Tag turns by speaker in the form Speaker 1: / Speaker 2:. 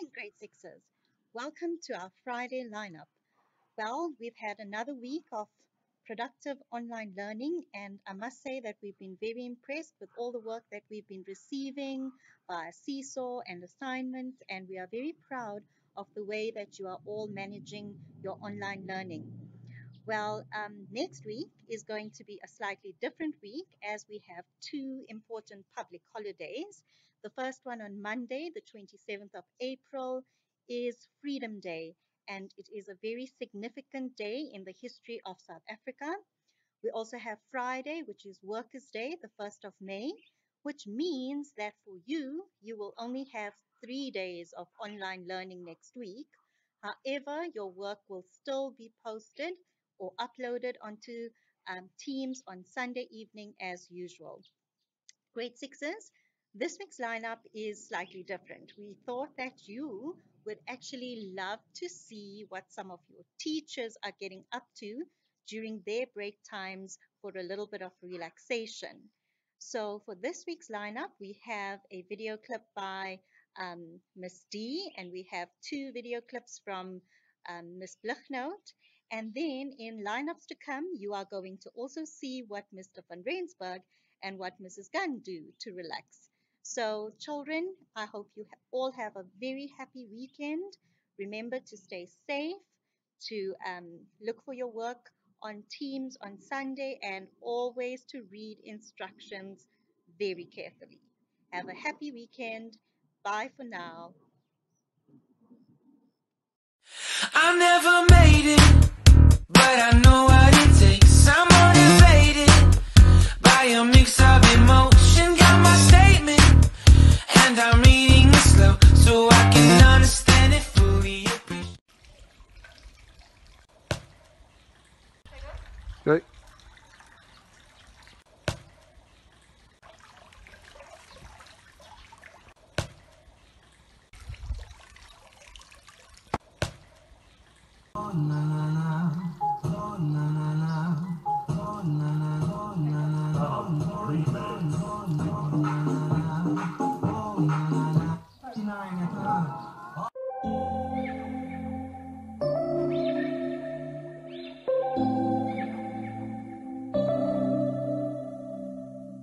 Speaker 1: morning, grade sixes. Welcome to our Friday lineup. Well, we've had another week of productive online learning, and I must say that we've been very impressed with all the work that we've been receiving via Seesaw and assignments, and we are very proud of the way that you are all managing your online learning. Well, um, next week is going to be a slightly different week as we have two important public holidays. The first one on Monday, the 27th of April, is Freedom Day, and it is a very significant day in the history of South Africa. We also have Friday, which is Workers' Day, the 1st of May, which means that for you, you will only have three days of online learning next week. However, your work will still be posted or uploaded onto um, Teams on Sunday evening as usual. Grade sixes, this week's lineup is slightly different. We thought that you would actually love to see what some of your teachers are getting up to during their break times for a little bit of relaxation. So for this week's lineup, we have a video clip by um, Miss D, and we have two video clips from um, Miss Blichnout. And then in lineups to come, you are going to also see what Mr. van Rensburg and what Mrs. Gunn do to relax. So children, I hope you all have a very happy weekend. Remember to stay safe, to um, look for your work on Teams on Sunday, and always to read instructions very carefully. Have a happy weekend. Bye for now.
Speaker 2: I never made it, đấy Nine, nine,
Speaker 3: nine.